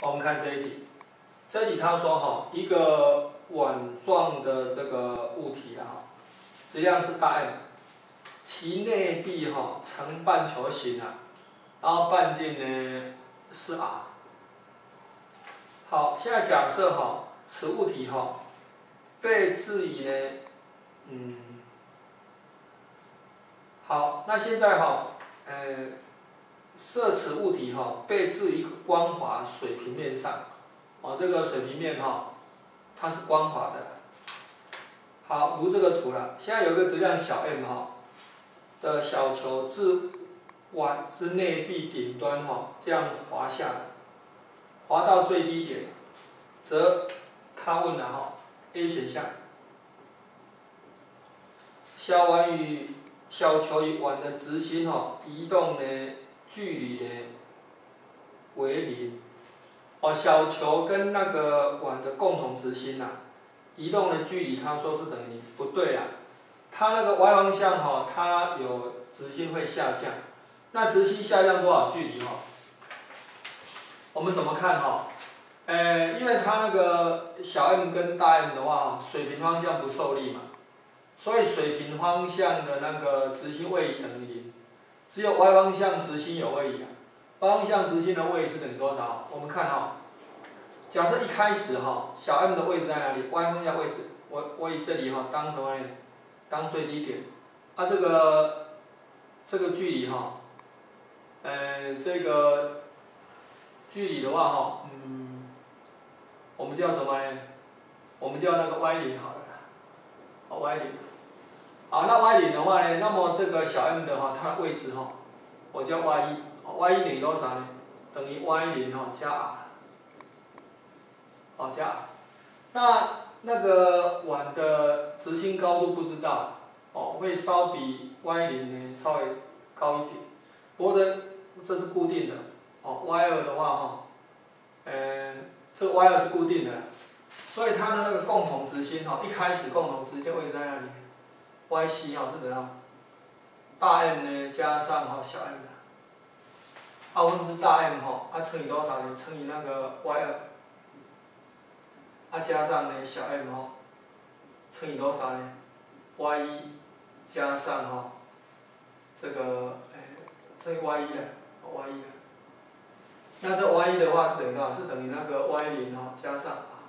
我们看这一题，这一题他说哈，一个碗状的这个物体啊，质量是大 M，其内壁哈呈半球形啊，然后半径呢是 r。好，现在假设哈，此物体哈被置于呢，嗯，好，那现在哈，呃。设此物体哈被置于光滑水平面上，哦，这个水平面哈，它是光滑的。好，如这个图了。现在有个质量小 m 哈的小球自碗之内壁顶端哈这样滑下来，滑到最低点，则他问了哈 A 选项，小碗与小球与碗的直心哈移动呢？距离的为零，哦，小球跟那个碗的共同直心呐，移动的距离他说是等于零，不对啊，它那个 y 方向哈，它有直心会下降，那直心下降多少距离哈？我们怎么看哈？呃，因为它那个小 m 跟大 M 的话，水平方向不受力嘛，所以水平方向的那个直心位移等于零。只有 y 方向直心有位移啊，方向直心的位移是等于多少？我们看哈，假设一开始哈，小 m 的位置在哪里？y 方向位置，我我以这里哈当什么呢？当最低点，啊这个这个距离哈，呃这个距离的话哈，嗯，我们叫什么呢？我们叫那个 y 零好了，好 y 零。好，那 y 零的话呢？那么这个小 m 的话，它的位置哈，我叫 y 一，y 一等于多少呢？等于 y 零哈加 r，好加 r。那那个碗的直心高度不知道，哦，会稍比 y 零呢稍微高一点。不过这这是固定的，哦，y 二的话哈，呃，这个 y 二是固定的，所以它的那个共同直心哈，一开始共同直心位置在那里？y c 哈是怎样？大 M 呢加上哈小 m，二分之大 M 哈，啊乘以多少呢？乘以那个 y 二，啊加上呢小 m 哈，乘以多少呢？y 一加上哈，这个哎，这 y 一啊，y 一啊，那这 y 一的话是等于多少？是等于那个 y 零哈加上啊，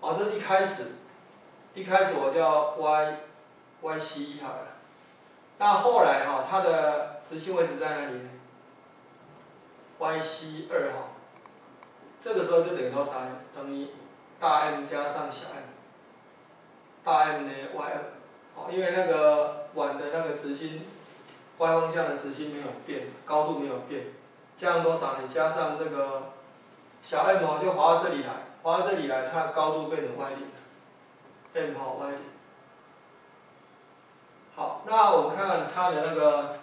哦，这是一开始。一开始我叫 y y c 一好了，那后来哈，它的直心位置在哪里？y c 二哈，这个时候就等于多少呢？等于大 M 加上小 m，大 M 呢 y 二，哦，因为那个碗的那个直心 y 方向的直心没有变，高度没有变，加上多少呢？加上这个小 m 哦，就滑到这里来，滑到这里来，它的高度变成 y 零。M 好 y 好，那我们看看它的那个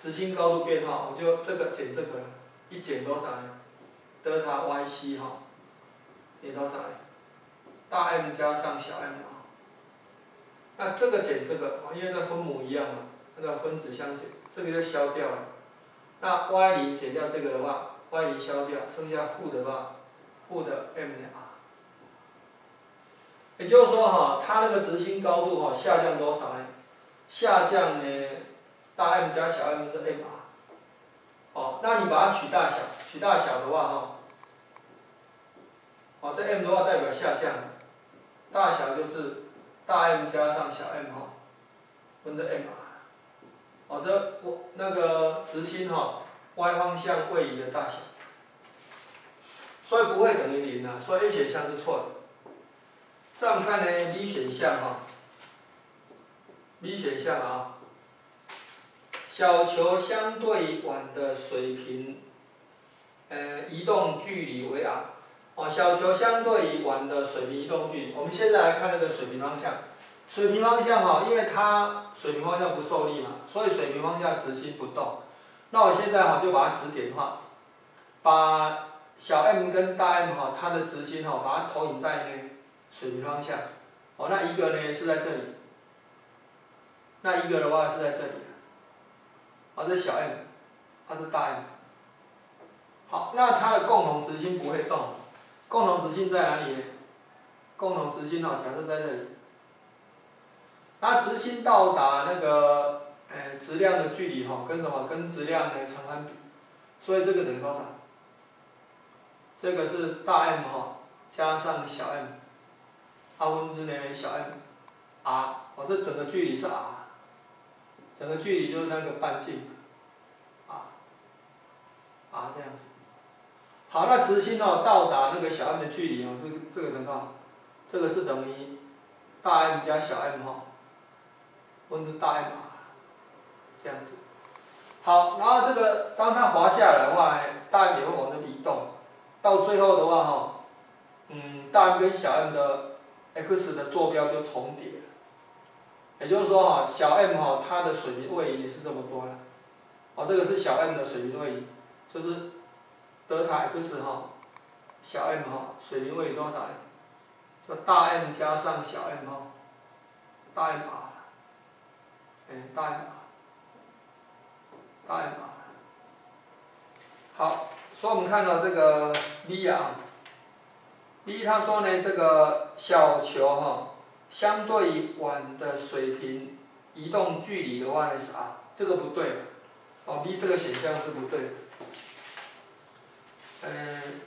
直心高度变化，我就这个减这个了，一减多少呢？德塔 y c 哈，减多少呢？大 M 加上小 m 啊，那这个减这个，因为那分母一样嘛，那个分子相减，这个就消掉了。那 y 零减掉这个的话，y 零消掉，剩下负的话，负的 m 的 r。也就是说哈，它那个直心高度哈下降多少呢？下降呢，大 M 加小 m 是 m r。哦，那你把它取大小，取大小的话哈，哦这 m 的话代表下降，大小就是大 M 加上小 m 哈，分之 m r。哦这我那个直心哈 y 方向位移的大小，所以不会等于零啊，所以 A 选项是错的。这样看呢，B 选项哈，B 选项啊，小球相对于碗的水平，呃，移动距离为 r，哦，小球相对于碗的水平移动距离，我们现在来看那个水平方向，水平方向哈，因为它水平方向不受力嘛，所以水平方向直心不动，那我现在哈就把它指点化，把小 m 跟大 M 哈，它的直心哈，把它投影在呢。水平方向，哦，那一个呢是在这里，那一个的话是在这里，啊，这小 m，它是大 M，好，那它的共同直心不会动，共同直心在哪里？共同直心哦，假设在这里，那直心到达那个诶质量的距离哈，跟什么？跟质量的成反比，所以这个等于多少？这个是大 M 哈，加上小 m，二分之呢小 m，r，哦这整个距离是 r，整个距离就是那个半径，r，r 这样子。好，那直心哦到达那个小 m 的距离哦是这个等于多少？这个是等于大 M 加小 m 哈，分之大 M，这样子。好，然后这个当它滑下来的话，大 M 也会往这移动，到最后的话哈，嗯，大 M 跟小 m 的 x 的坐标就重叠了。也就是说哈，小 m 哈它的水平位移也是这么多了。哦，这个是小 m 的水平位移，就是德塔 x 哈，小 m 哈水平位移多少呢？就大 M 加上小 m 哈，大 M r，哎，大 M r，大 M r。好，所以我们看到这个 V 啊，V 他说呢，这个小球哈，相对于碗的水平移动距离的话呢是 r，这个不对，哦，B 这个选项是不对的。嗯，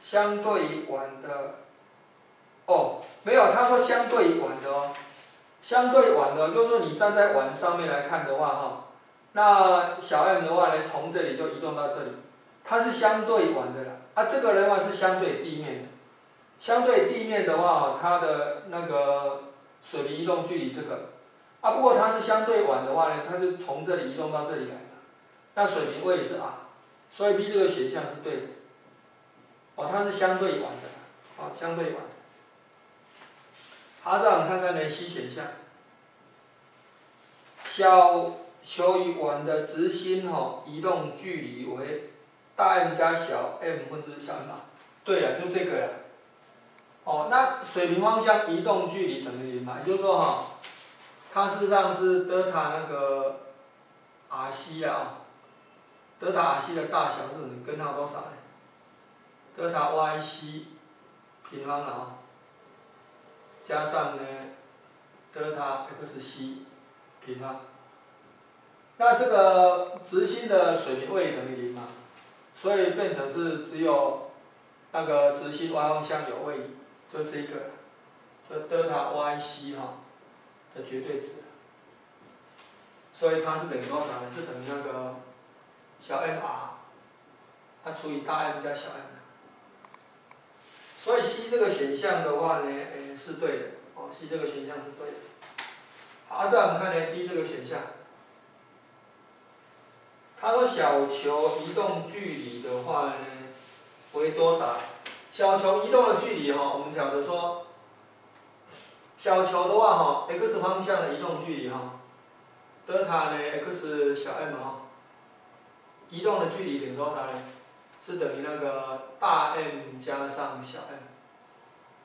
相对于碗的。哦，没有，他说相对于碗的哦，相对碗的，就是说你站在碗上面来看的话哈，那小 m 的话呢，从这里就移动到这里，它是相对碗的啦。啊，这个的话是相对地面的，相对地面的话，它的那个水平移动距离这个，啊，不过它是相对碗的话呢，它是从这里移动到这里来的，那水平位是 r，所以 B 这个选项是对的。哦，它是相对碗的，哦，相对碗。好，再我们看看呢 C 选项，小球与碗的直心哈移动距离为大 M 加小 m 分之小 m 对了，就这个了。哦，那水平方向移动距离等于零嘛？也就是说哈，它事实上是德塔那个 r c 啊，德塔 r c 的大小是等于根号多少呢？德塔 y c 平方了啊。加上呢，德塔 x c 平方，那这个直心的水平位等于零嘛，所以变成是只有那个直心 y 方向有位移，就这个，就德塔 y c 哈的绝对值，所以它是等于多少呢？是等于那个小 m r，它除以大 M 加小 m。所以 C 这个选项的话呢，诶是对的，哦，C 这个选项是对的。好，再我们看呢 D 这个选项，他说小球移动距离的话呢，为多少？小球移动的距离哈，我们讲的说，小球的话哈，x 方向的移动距离哈，德塔呢 x 小 m 哈，移动的距离等于多少呢？是等于那个大 M 加上小 m，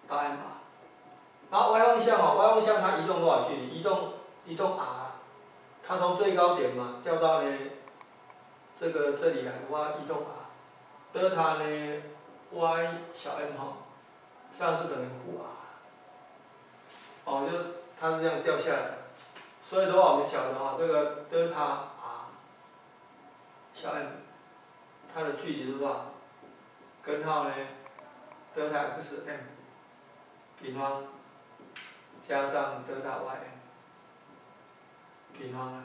大 M r，然后 y 方向哦，y 方向它移动多少距离？移动移动 r，它从最高点嘛掉到呢这个这里来的话，移动 r，德塔呢 y 小 m 哈，这样是等于负 r，哦，就它是这样掉下来，所以的话我们晓得哈，这个德尔塔 r 小 m。它的距离是多少？根号呢？德尔塔 x m 平方加上德尔塔 y m 平方啊。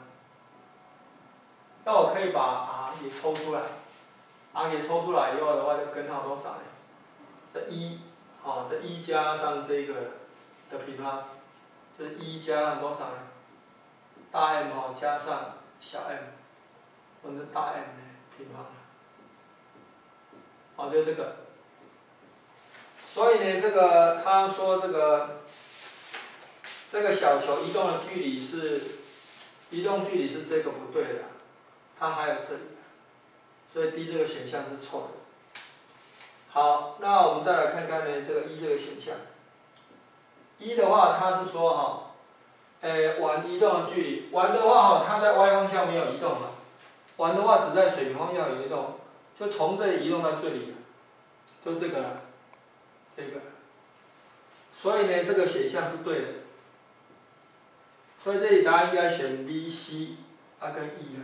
那我可以把 r 给抽出来，r 给抽出来以后的话，就根号多少呢？这一，哦，这一加上这个的平方，这一加上多少呢？大 M 哦加上小 m 分之大 M 的平方。哦，就这个，所以呢，这个他说这个，这个小球移动的距离是，移动距离是这个不对的，它还有这里，所以 D 这个选项是错的。好，那我们再来看看呢，这个一这个选项，一的话，它是说哈，诶，碗移动的距离，碗的话哈，它在 y 方向没有移动嘛，碗的话只在水平方向有移动。就从这里移动到这里，就这个了，这个。所以呢，这个选项是对的。所以这里答案应该选 B、C，啊跟 E 了。